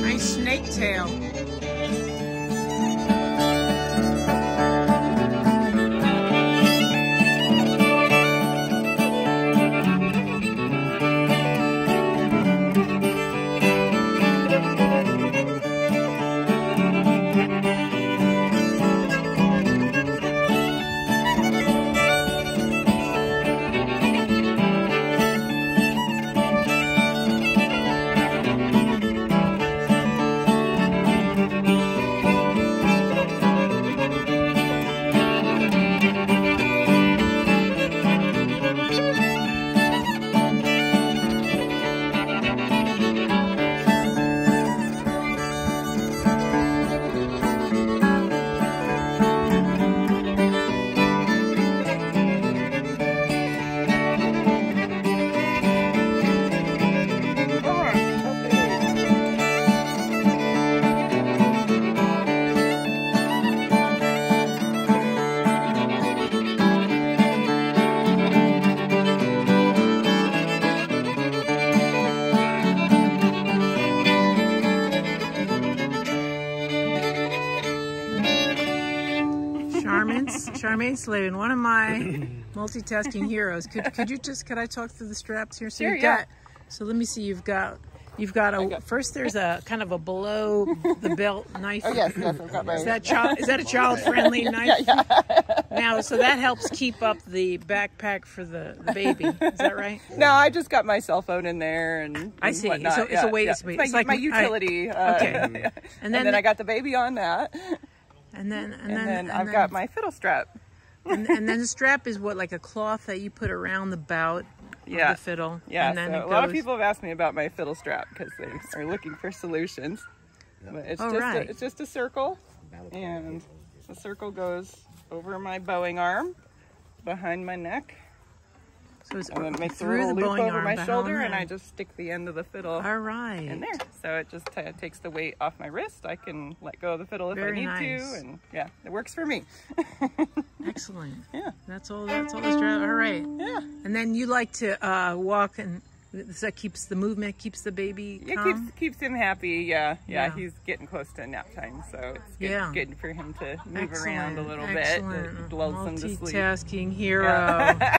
Nice snake tail. Charmaine Slaven, one of my multitasking heroes. Could could you just could I talk through the straps here? So Sure, you've yeah. got so let me see, you've got you've got a got- first there's a kind of a below the belt knife. Oh yes, yes, I've got my. Is that child is that a child friendly knife? Yeah, yeah. Now so that helps keep up the backpack for the, the baby. Is that right? No, I just got my cell phone in there and. I see. Whatnot. So it's a yeah, way to yeah. speak. My, It's like my I- utility. uh, Okay. and And then, then, I got the baby on that, and then and and then, then and I've then- got my fiddle strap. and, and then the strap is what like a cloth that you put around the bout Yeah. of the fiddle. Yeah, and then so it a lot of people have asked me about my fiddle strap because they are looking for solutions. But it's Oh, just right. a, it's just a circle, and the circle goes over my bowing arm, behind my neck, So it's and then it makes a little the loop over arm my shoulder, and. I just stick the end of the fiddle All right. in there. So it just takes the weight off my wrist. I can let go of the fiddle if Very I need nice. to, and yeah, it works for me. Excellent. Yeah. That's all. That's all the strap. All right. Yeah, And then you like to uh, walk, and that keeps the movement, keeps the baby it keeps keeps him happy. Yeah, yeah, Yeah. he's getting close to nap time, so it's good, Yeah. good for him to move Excellent. around a little Excellent. bit. It lulls him to sleep. Multitasking hero.